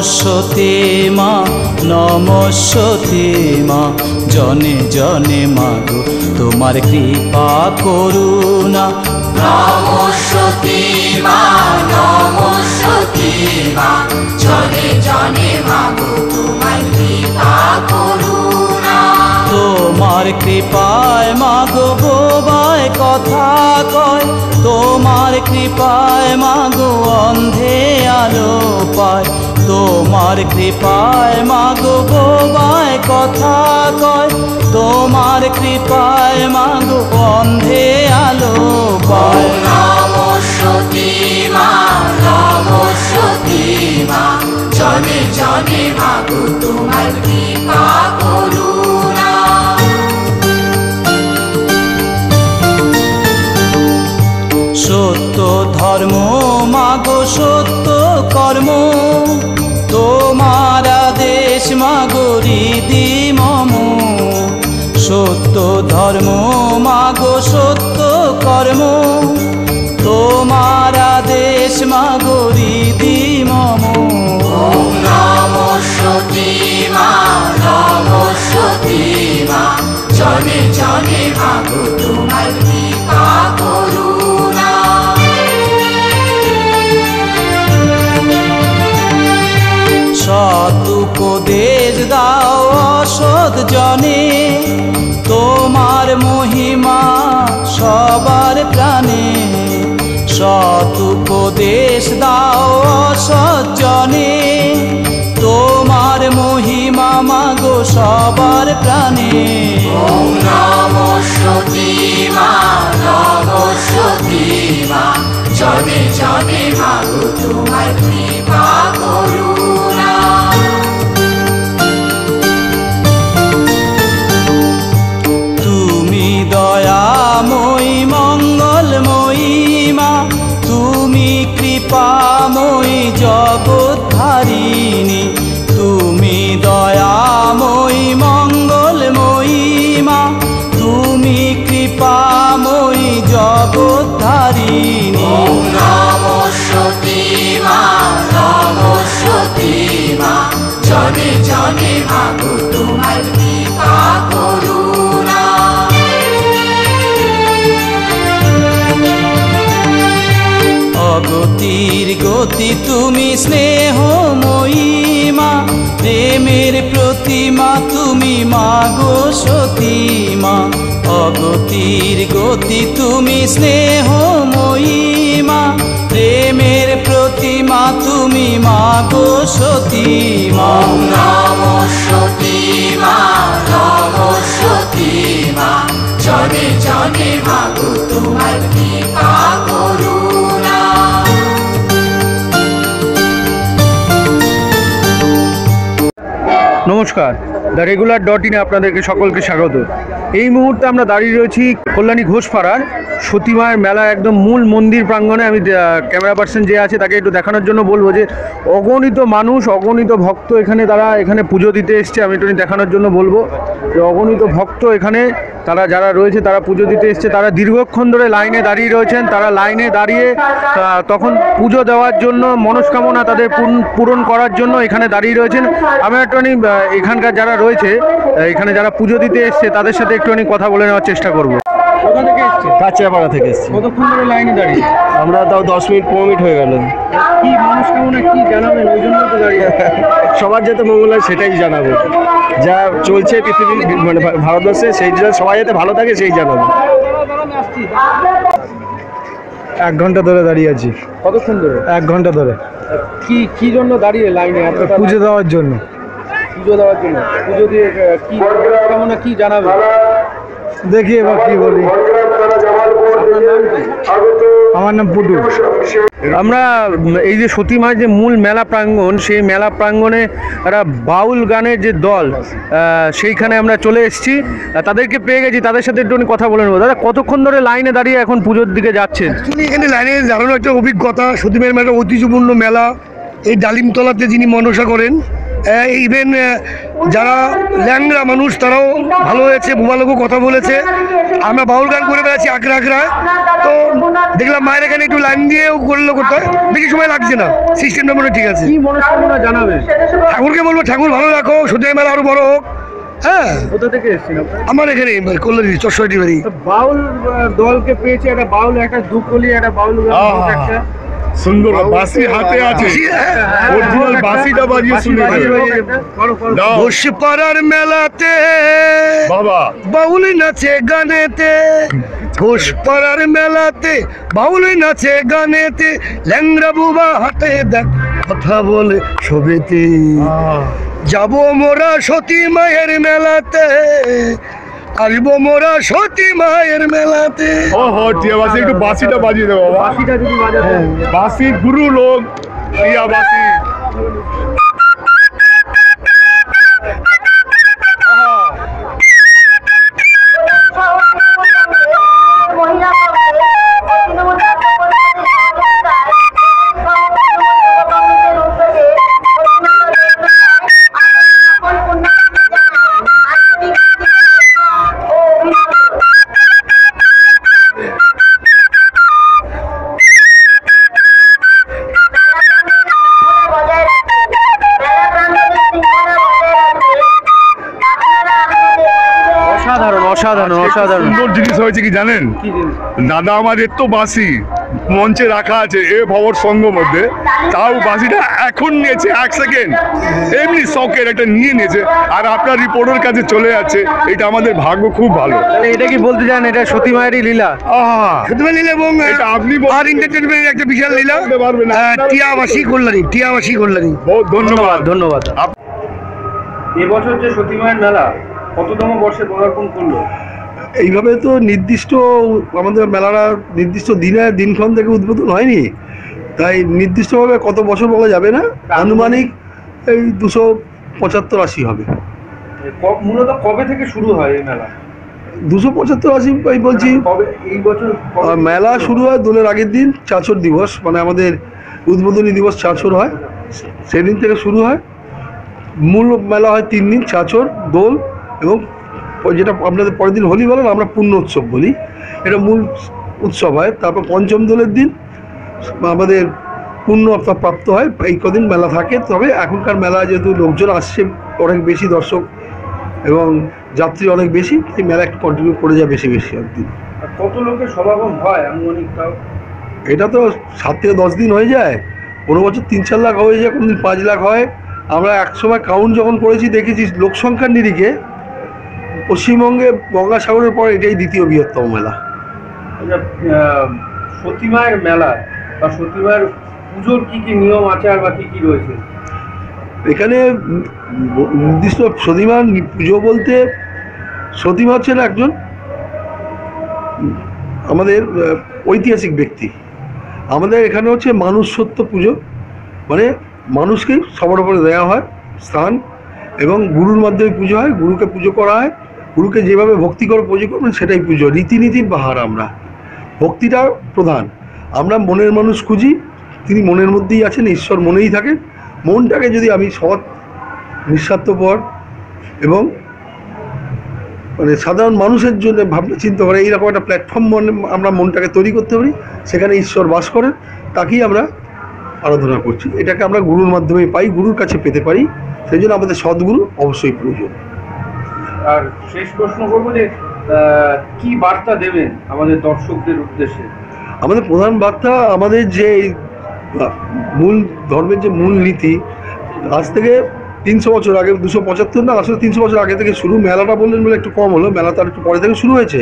নমস্যতে মা নমস্যতে মা। জনে জনে মাগো তোমার কৃপা করুণা। নমস্যতে মা নমস্যতে মা। জনে জনে মাগো তোমার কৃপা করুণা। তোমার কৃপায় মাগো বোবায় কথা কয়, তোমার কৃপায় মাগো অন্ধে আলো পায়। তোমার কৃপায় মাগো বোবায় কথা কয়, তোমার কৃপায় মাগো অন্ধে আলো পায়। মা জনে জনে মাগো তোমার কৃপা করুণা ধর্ম মাগো সত্য কর্ম। তোমার আদেশ মাগো হৃদি মম। সত্য ধর্ম, মাগো সত্য কর্ম। তোমার আদেশ মাগো হৃদি মম। নমস্যতে মা নমস্যতে মা। জনে জনে মাগো তোমার দাও সজ্জনে তোমার মহিমা মাগো সবার প্রাণে। জনে জনে মাগো তোমার কৃপা অগতির গতি তুমি স্নেহময়ী মা, প্রেমের প্রতিমা তুমি মাগো সতী মা। অগতির গতি তুমি স্নেহময়ী তুমি মাগো সতী মা নমস্যতে মা নমস্যতে মা জনে জনে মাগো তোমার কৃপা করুণা। নমস্কার দ্য রেগুলার ডট ইনে আপনাদেরকে সকলকে স্বাগত। এই মুহূর্তে আমরা দাঁড়িয়ে রয়েছি কল্যাণী ঘোষপাড়ার সতীমায়ের মেলা একদম মূল মন্দির প্রাঙ্গণে আমি ক্যামেরা পার্সন যে আছে তাকে একটু দেখানোর জন্য বলব যে অগণিত মানুষ, অগণিত ভক্ত এখানে তারা এখানে পুজো দিতে এসছে, আমি একটু দেখানোর জন্য বলব যে অগণিত ভক্ত এখানে তারা যারা রয়েছে তারা পুজো দিতে এসছে, তারা দীর্ঘক্ষণ ধরে লাইনে দাঁড়িয়ে রয়েছেন, তারা লাইনে দাঁড়িয়ে তখন পুজো দেওয়ার জন্য, মনস্কামনা তাদের পূর্ণ- করার জন্য এখানে দাঁড়িয়ে রয়েছেন। আমি একটুখানি এখানকার যারা রয়েছে এখানে যারা পুজো দিতে এসছে তাদের সাথে একটুখানি কথা বলে নেওয়ার চেষ্টা করব। কোথা থেকে এসছে? কাঁচিয়াপাড়া থেকে এসেছি। কতক্ষণ ধরে লাইনে দাঁড়িয়ে? আমরা তাও দশ মিনিট পনেরো মিনিট হয়ে গেল। কি মনস্কামনা কি জানাবেন ওই জন্য তো দাঁড়িয়ে সবার যাতে মঙ্গল হয় সেটাই জানাব। যা চলছে পৃথিবী মানে ভারতবর্ষে সেই জন্য সবাই যাতে ভালো থাকে সেই জানাব। এক ঘণ্টা ধরে দাঁড়িয়ে আছি। কতক্ষণ ধরে? এক ঘণ্টা ধরে। কি কি জন্য দাঁড়িয়ে লাইনে পুজো দেওয়ার জন্য। পুজো দেওয়ার জন্য। পুজো দিয়ে কি মনস্কামনা কি জানাবে? দেখি এবার কি বলি। আমার নাম পুটু। আমরা এই যে সতী মায়ের যে মূল মেলা প্রাঙ্গণ সেই মেলা প্রাঙ্গণে একটা বাউল গানের যে দল সেইখানে আমরা চলে এসেছি। তাদেরকে পেয়ে গেছি। তাদের সাথে একটু কথা বলে নেব। দাদা কতক্ষণ ধরে লাইনে দাঁড়িয়ে এখন পুজোর দিকে যাচ্ছেন? এখানে লাইনে দাঁড়ানো একটা অভিজ্ঞতা। সতীমের মেলা ঐতিহ্যপূর্ণ মেলা। এই ডালিমতলাতে যিনি মনসা করেন ইভেন যারা ল্যাংরা মানুষ তারাও ভালো হয়েছে বোমালোকও কথা বলেছে। আমরা বাউল গান করে বেড়াচ্ছি আকড়া আকড়া তো দেখলাম মায়ের এখানে একটু লাইন দিয়েও করল করতে হয়। বেশি সময় লাগছে না। সিস্টেমটা মনে ঠিক আছে। জানাবেন ঠাকুরকে বলব ঠাকুর ভালো রাখো সত্যি মেলা আরও বড় হোক। হ্যাঁ। কোথা থেকে এসেছেন আমার এখানে কল্যাণী বাড়ি বাউল দলকে পেয়েছে একটা বাউল একটা দুকলি একটা বাউল একটা। সুন্দর বাসি হাতে আছে। অরিজিনাল বাসিটা বাজিয়ে শুনে বাজি, দেবে। বাজি, একটা করো, করো। দাও। ঘোষ পাড়ার মেলাতে বাবা। বাউল নাচে গানেতে। ঘোষ পাড়ার মেলাতে বাউল নাচে গানেতে। ল্যাংরা বুবা হাতে দেখ কথা বলে সবেতে যাব মোরা সতী মায়ের মেলাতে। আসব মোরা সতী মায়ের মেলাতে। ও হো টিয়া বাসি একটু বাসিটা বাজিয়ে দেবো বাসিটা যদি বাজাতে। বাসি গুরু লোক টিয়া বাসি। হয়েছে কি জানেন? দাদা আমাদের তো বাসি মঞ্চে রাখা আছে এ ভবর সঙ্গ মধ্যে। তাও বাসিটা এখন নিয়েছে এক সেকেন্ড। এমনি শখের একটা নিয়ে নিয়েছে আর আপনার রিপোর্টের কাছে চলে যাচ্ছে এটা আমাদের ভাগ্য খুব ভালো। এটা কি বলতে চান? এটা সতী মায়েরই লীলা? আহা! সত্যি লীলা এবং এটা আপনি আর এন্টারটেনমেন্টের একটা বিশাল লীলা। পারবেন টিয়াবাসী কল্যাণী টিয়াবাসী কল্যাণী। বহুত ধন্যবাদ। ধন্যবাদ এবছর যে সতী মায়ের মেলা কততম বর্ষে পদার্পণ করল? এইভাবে তো নির্দিষ্ট আমাদের মেলাটা নির্দিষ্ট দিনে দিনক্ষণ থেকে উদ্বোধন হয়নি। তাই নির্দিষ্টভাবে কত বছর বলা যাবে না? আনুমানিক এই দুশো পঁচাত্তর আশি হবে। মূলত কবে থেকে শুরু হয় এই মেলা? দুশো পঁচাত্তর আশি এই বলছি। এই বছর মেলা শুরু হয় দোলের আগের দিন চাচর দিবস। মানে আমাদের উদ্বোধনী দিবস চাচর হয়। সেদিন থেকে শুরু হয়। মূল মেলা হয় তিন দিন চাচর দোল এবং যেটা আপনাদের পরের দিন হোলি বলেন আমরা পূর্ণ উৎসব বলি। এটা মূল উৎসব হয়। তারপর পঞ্চম দোলের দিন আমাদের পূর্ণ অর্থাৎ প্রাপ্ত হয়। এই কদিন মেলা থাকে। তবে এখনকার মেলা যেহেতু লোকজন আসছে অনেক বেশি দর্শক এবং যাত্রী অনেক বেশি এই মেলা একটু কন্টিনিউ করে যায় বেশি বেশি আর কত লোকের সমাগম হয় আনুমানিক তাও এটা তো সাত থেকে দশ দিন হয়ে যায়। কোনো বছর তিন চার লাখ হয়ে যায় কোনো দিন পাঁচ লাখ হয়। আমরা একসময় কাউন্ট যখন করেছি দেখেছি লোক সংখ্যার নিরিখে। পশ্চিমবঙ্গে গঙ্গাসাগরের পর এটাই দ্বিতীয় বৃহত্তম মেলা। আচ্ছা আহ, সতী মায়ের মেলা বা সতী মায়ের পুজোর কি কি নিয়ম আচার বা কি কি রয়েছে? এখানে নির্দিষ্ট সতীমার পুজো বলতে সতীমা হচ্ছেন একজন আমাদের ঐতিহাসিক ব্যক্তি। আমাদের এখানে হচ্ছে মানুষ সত্য পুজো মানে মানুষকেই সবার উপরে দেওয়া হয় স্থান এবং গুরুর মাধ্যমে পুজো হয় গুরুকে পুজো করা হয়। গুরুকে যেভাবে ভক্তি করে পুজো করবেন সেটাই পুজো। রীতিনীতির বাহার আমরা। ভক্তিটা প্রধান। আমরা মনের মানুষ খুঁজি, তিনি মনের মধ্যেই আছেন, ঈশ্বর মনেই থাকেন। মনটাকে যদি আমি সৎ, নিঃস্বার্থপর এবং মানে সাধারণ মানুষের জন্য ভাবনা চিন্তা করে এইরকম একটা প্ল্যাটফর্ম আমরা মনটাকে তৈরি করতে পারি, সেখানে ঈশ্বর বাস করেন, তাকেই আমরা আরাধনা করছি। এটাকে আমরা গুরুর মাধ্যমে পাই, গুরুর কাছে পেতে পারি। সেই জন্য আমাদের সদ্গুরু অবশ্যই প্রয়োজন। আর শেষ প্রশ্ন করব যে কি বার্তা দেবেন আমাদের দর্শকদের উদ্দেশ্যে? আমাদের প্রধান বার্তা আমাদের যে মূল ধর্মের যে মূল নীতি, আজ থেকে তিনশো বছর আগে, দুশো পঁচাত্তর না আসলে তিনশো বছর আগে থেকে শুরু, মেলাটা বললেন বলে একটু কম হলো, মেলা তার একটু পরে থেকে শুরু হয়েছে।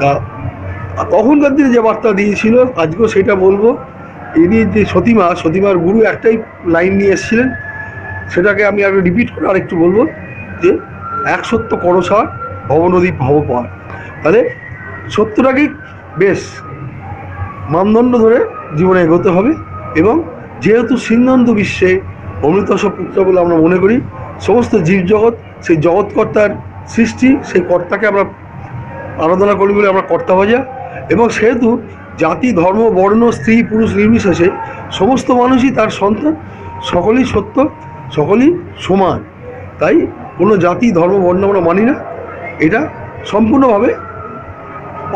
তা তখনকার দিনে যে বার্তা দিয়েছিল, আজকেও সেটা বলব, ইনি যে সতীমা, সতীমার গুরু একটাই লাইন নিয়ে এসেছিলেন, সেটাকে আমি আগে রিপিট করে আরেকটু বলব যে এক সত্য করসার ভবনদী ভবপার তাহলে সত্যটাকেই বেশ, মানদণ্ড ধরে জীবনে এগোতে হবে এবং যেহেতু সিন্ধান্ত বিশ্বে অমৃত সব পুত্র বলে আমরা মনে করি, সমস্ত জীবজগৎ সেই জগৎকর্তার সৃষ্টি, সেই কর্তাকে আমরা আরাধনা করি বলে আমরা কর্তা বাজা এবং সেহেতু জাতি, ধর্ম, বর্ণ, স্ত্রী, পুরুষ, নির্বিশেষে সমস্ত মানুষই তার সন্তান, সকলেই সত্য, সকলেই সমান। তাই কোনো জাতি ধর্ম বর্ণ আমরা মানি না। এটা সম্পূর্ণভাবে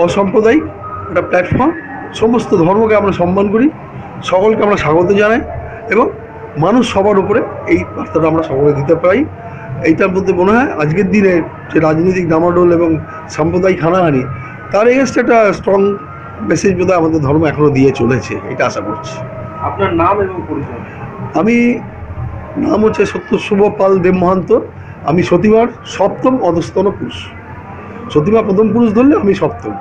অসাম্প্রদায়িক একটা প্ল্যাটফর্ম সমস্ত ধর্মকে আমরা সম্মান করি সকলকে আমরা স্বাগত জানাই এবং মানুষ সবার উপরে এই বার্তাটা আমরা সকলে দিতে পারি। এইটার মধ্যে মনে হয় আজকের দিনে যে রাজনৈতিক ডামাডোল এবং সাম্প্রদায়িক হানাহানি তার এগেনস্ট একটা স্ট্রং মেসেজ বোধহয় আমাদের ধর্ম এখনও দিয়ে চলেছে এটা আশা করছি। আপনার নাম এবং পরিচয়? আমি নাম হচ্ছে সত্য শুভ পাল দেব মহান্ত আমি সতীমার সপ্তম অধস্তন পুরুষ। সতীমা প্রথম পুরুষ ধরলে আমি সপ্তম।